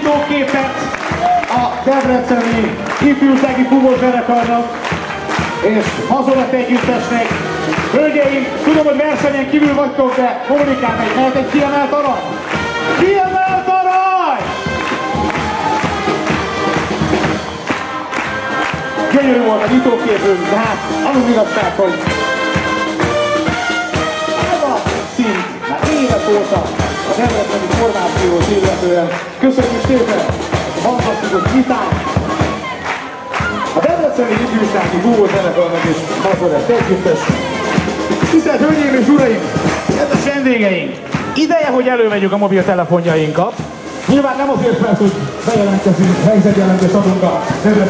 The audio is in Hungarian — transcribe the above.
nyitóképet a Debreceni ifjúsági fúvózenekarnak és Hazolat együttesnek. Hölgyeim, tudom, hogy versenyen kívül vagytok, de kommunikál meg, lehet egy kiemelt arany? Kiemelt arany! Gyönyörű volt a nyitóképünk, de hát azon igazság, hogy ez a szint már évek óta a Debreceni formációt illetően. Köszönjük szépen a fantasztikus vitát, a Debreceni ifjúsági búvó zenekarnak és Mazorett együttes. Tisztelt Hölgyeim és Uraim! Kedves vendégeink! Ideje, hogy elővegyük a mobiltelefonjainkat. Nyilván nem azért, mert hogy bejelentkezünk, helyzetjelentést adunk a Debreceni